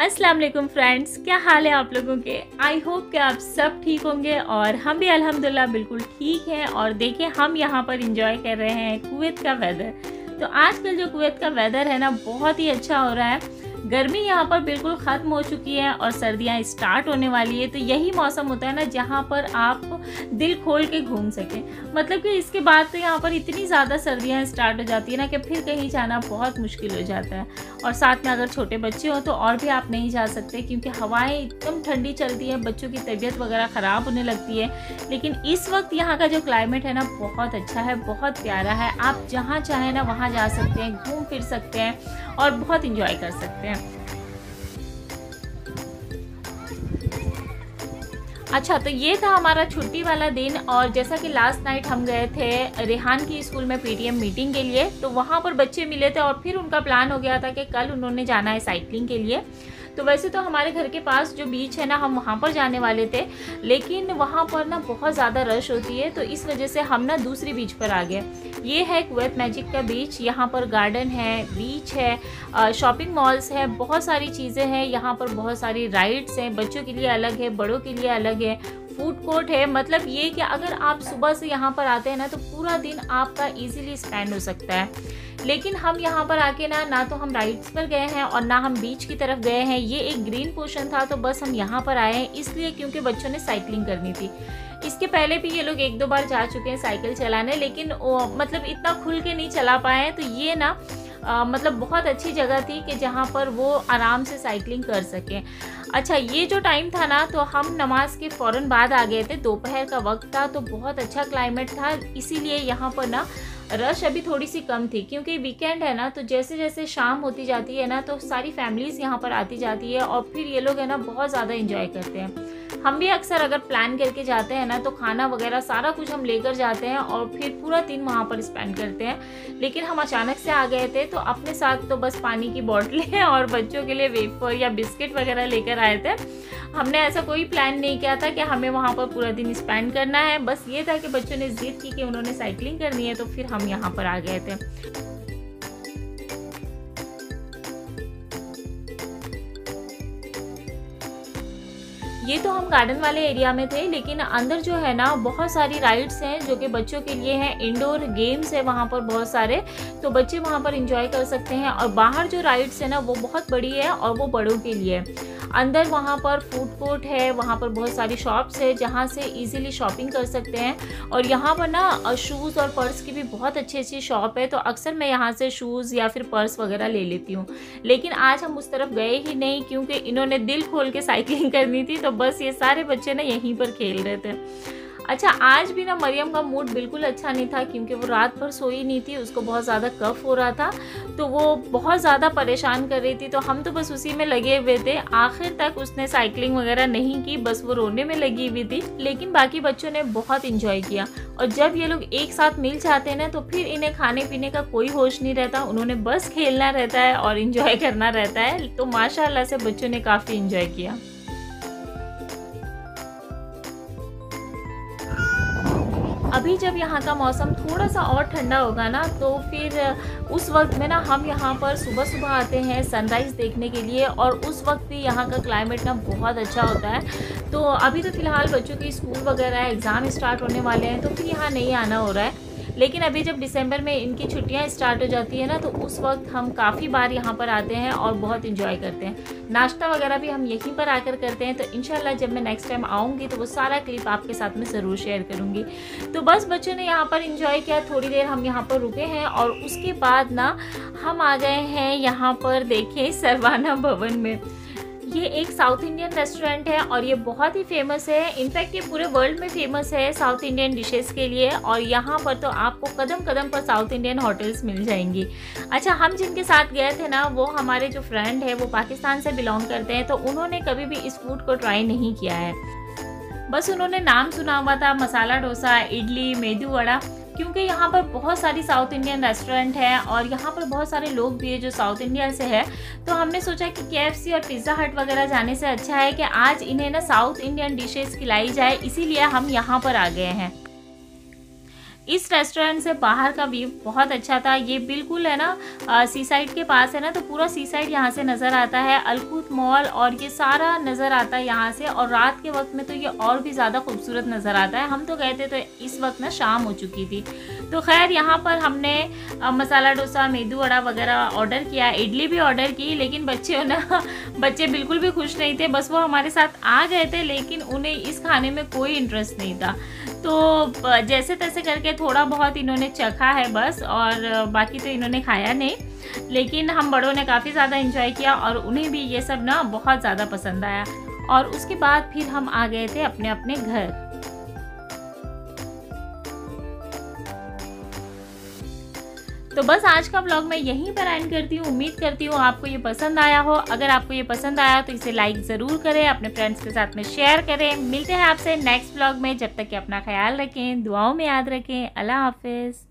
Aslam friends, क्या हाल है आप लोगों के? आई होप कि आप सब ठीक होंगे और हम भी अल्हम्दुलिल्लाह बिल्कुल ठीक हैं और देखिए हम यहाँ पर इंजॉय कर रहे हैं कुवैत का वेदर तो आजकल जो कुवैत का वेदर है ना, बहुत ही अच्छा हो रहा है। गर्मी यहाँ पर बिल्कुल ख़त्म हो चुकी है और सर्दियाँ स्टार्ट होने वाली है। तो यही मौसम होता है ना, जहाँ पर आप दिल खोल के घूम सकें। मतलब कि इसके बाद तो यहाँ पर इतनी ज़्यादा सर्दियाँ स्टार्ट हो जाती है ना कि फिर कहीं जाना बहुत मुश्किल हो जाता है। और साथ में अगर छोटे बच्चे हों तो और भी आप नहीं जा सकते क्योंकि हवाएँ एकदम ठंडी चलती है, बच्चों की तबीयत वगैरह ख़राब होने लगती है। लेकिन इस वक्त यहाँ का जो क्लाइमेट है ना, बहुत अच्छा है, बहुत प्यारा है। आप जहाँ चाहें ना, वहाँ जा सकते हैं, घूम फिर सकते हैं और बहुत इंजॉय कर सकते हैं। अच्छा तो ये था हमारा छुट्टी वाला दिन और जैसा कि लास्ट नाइट हम गए थे रेहान की स्कूल में पीटीएम मीटिंग के लिए तो वहाँ पर बच्चे मिले थे और फिर उनका प्लान हो गया था कि कल उन्होंने जाना है साइकिलिंग के लिए। तो वैसे तो हमारे घर के पास जो बीच है ना, हम वहाँ पर जाने वाले थे, लेकिन वहाँ पर ना बहुत ज़्यादा रश होती है तो इस वजह से हम ना दूसरी बीच पर आ गए। ये है कुवैत मैजिक का बीच यहाँ पर गार्डन है बीच है शॉपिंग मॉल्स है, बहुत सारी चीज़ें हैं, यहाँ पर बहुत सारी राइड्स हैं, बच्चों के लिए अलग है, बड़ों के लिए अलग है फ़ूड कोर्ट है मतलब ये कि अगर आप सुबह से यहाँ पर आते हैं ना तो पूरा दिन आपका इजीली स्पेंड हो सकता है। लेकिन हम यहाँ पर आके ना ना तो हम राइड्स पर गए हैं और ना हम बीच की तरफ़ गए हैं। ये एक ग्रीन पोर्शन था तो बस हम यहाँ पर आए हैं इसलिए क्योंकि बच्चों ने साइकिलिंग करनी थी। इसके पहले भी ये लोग एक दो बार जा चुके हैं साइकिल चलाने लेकिन ओ, मतलब इतना खुल के नहीं चला पाए तो ये ना आ, मतलब बहुत अच्छी जगह थी कि जहाँ पर वो आराम से साइकिलिंग कर सकें। अच्छा ये जो टाइम था ना तो हम नमाज़ के फ़ौरन बाद आ गए थे दोपहर का वक्त था तो बहुत अच्छा क्लाइमेट था इसीलिए यहाँ पर ना रश अभी थोड़ी सी कम थी, क्योंकि वीकेंड है ना तो जैसे जैसे शाम होती जाती है ना तो सारी फैमिलीज़ यहाँ पर आती जाती है और फिर ये लोग है ना, बहुत ज़्यादा इंजॉय करते हैं। हम भी अक्सर अगर प्लान करके जाते हैं ना तो खाना वगैरह सारा कुछ हम लेकर जाते हैं और फिर पूरा दिन वहाँ पर स्पेंड करते हैं। लेकिन हम अचानक से आ गए थे तो अपने साथ तो बस पानी की बॉटलें और बच्चों के लिए वेफर या बिस्किट वगैरह लेकर आए थे। हमने ऐसा कोई प्लान नहीं किया था कि हमें वहाँ पर पूरा दिन स्पेंड करना है। बस ये था कि बच्चों ने जिद की कि उन्होंने साइकिलिंग करनी है तो फिर हम यहाँ पर आ गए थे। ये तो हम गार्डन वाले एरिया में थे, लेकिन अंदर जो है ना, बहुत सारी राइड्स हैं जो कि बच्चों के लिए हैं। इंडोर गेम्स है वहाँ पर बहुत सारे तो बच्चे वहाँ पर इंजॉय कर सकते हैं। और बाहर जो राइड्स है ना, वो बहुत बड़ी है और वो बड़ों के लिए अंदर वहाँ पर फ़ूड कोर्ट है, वहाँ पर बहुत सारी शॉप्स है जहाँ से इजीली शॉपिंग कर सकते हैं। और यहाँ पर ना शूज़ और पर्स की भी बहुत अच्छी अच्छी शॉप है तो अक्सर मैं यहाँ से शूज़ या फिर पर्स वगैरह ले लेती हूँ। लेकिन आज हम उस तरफ़ गए ही नहीं, क्योंकि इन्होंने दिल खोल के साइकिलिंग करनी थी तो बस ये सारे बच्चे ना यहीं पर खेल रहे थे। अच्छा आज भी ना मरियम का मूड बिल्कुल अच्छा नहीं था क्योंकि वो रात भर सोई नहीं थी, उसको बहुत ज़्यादा कफ हो रहा था तो वो बहुत ज़्यादा परेशान कर रही थी। तो हम तो बस उसी में लगे हुए थे। आखिर तक उसने साइकिलिंग वगैरह नहीं की, बस वो रोने में लगी हुई थी, लेकिन बाकी बच्चों ने बहुत इंजॉय किया। और जब ये लोग एक साथ मिल जाते हैं ना तो फिर इन्हें खाने पीने का कोई होश नहीं रहता, उन्होंने बस खेलना रहता है और इन्जॉय करना रहता है। तो माशाल्लाह से बच्चों ने काफ़ी इंजॉय किया। अभी जब यहाँ का मौसम थोड़ा सा और ठंडा होगा ना तो फिर उस वक्त में ना हम यहाँ पर सुबह सुबह आते हैं सनराइज़ देखने के लिए और उस वक्त भी यहाँ का क्लाइमेट ना बहुत अच्छा होता है। तो अभी तो फ़िलहाल बच्चों के स्कूल वगैरह एग्ज़ाम स्टार्ट होने वाले हैं तो फिर यहाँ नहीं आना हो रहा है। लेकिन अभी जब दिसंबर में इनकी छुट्टियाँ स्टार्ट हो जाती है ना तो उस वक्त हम काफ़ी बार यहाँ पर आते हैं और बहुत इंजॉय करते हैं। नाश्ता वगैरह भी हम यहीं पर आकर करते हैं तो इनशाला जब मैं नेक्स्ट टाइम आऊँगी तो वो सारा क्लिप आपके साथ में ज़रूर शेयर करूँगी। तो बस बच्चों ने यहाँ पर इंजॉय किया, थोड़ी देर हम यहाँ पर रुके हैं और उसके बाद ना, हम आ गए हैं यहाँ पर, देखें, सरवाना भवन में। ये एक साउथ इंडियन रेस्टोरेंट है और ये बहुत ही फ़ेमस है। इनफैक्ट ये पूरे वर्ल्ड में फ़ेमस है साउथ इंडियन डिशेस के लिए और यहाँ पर तो आपको कदम कदम पर साउथ इंडियन होटल्स मिल जाएँगी। अच्छा हम जिनके साथ गए थे ना, वो हमारे जो फ्रेंड है, वो पाकिस्तान से बिलोंग करते हैं तो उन्होंने कभी भी इस फ़ूड को ट्राई नहीं किया है। बस उन्होंने नाम सुना हुआ था, मसाला डोसा, इडली, मेदू वड़ा। क्योंकि यहाँ पर बहुत सारी साउथ इंडियन रेस्टोरेंट हैं और यहाँ पर बहुत सारे लोग भी हैं जो साउथ इंडिया से है। तो हमने सोचा कि के और पिज़्ज़ा हट वगैरह जाने से अच्छा है कि आज इन्हें ना साउथ इंडियन डिशेज़ खिलाई जाए, इसीलिए हम यहाँ पर आ गए हैं। इस रेस्टोरेंट से बाहर का व्यू बहुत अच्छा था। ये बिल्कुल है ना सी साइड के पास है ना तो पूरा सी साइड यहाँ से नज़र आता है। अलकूत मॉल और ये सारा नज़र आता है यहाँ से और रात के वक्त में तो ये और भी ज़्यादा खूबसूरत नज़र आता है। हम तो गए थे तो इस वक्त ना शाम हो चुकी थी। तो खैर, यहाँ पर हमने मसाला डोसा, मेदू वड़ा वगैरह ऑर्डर किया, इडली भी ऑर्डर की, लेकिन बच्चे ना, बच्चे बिल्कुल भी खुश नहीं थे, बस वो हमारे साथ आ गए थे, लेकिन उन्हें इस खाने में कोई इंटरेस्ट नहीं था। तो जैसे तैसे करके थोड़ा बहुत इन्होंने चखा है बस, और बाकी तो इन्होंने खाया नहीं। लेकिन हम बड़ों ने काफ़ी ज़्यादा इंजॉय किया, और उन्हें भी ये सब ना बहुत ज़्यादा पसंद आया। और उसके बाद फिर हम आ गए थे अपने अपने घर। तो बस आज का ब्लॉग मैं यहीं पर एंड करती हूँ। उम्मीद करती हूँ आपको ये पसंद आया हो। अगर आपको ये पसंद आया तो इसे लाइक ज़रूर करें, अपने फ्रेंड्स के साथ में शेयर करें। मिलते हैं आपसे नेक्स्ट ब्लॉग में। जब तक कि अपना ख्याल रखें, दुआओं में याद रखें। अल्लाह हाफिज़।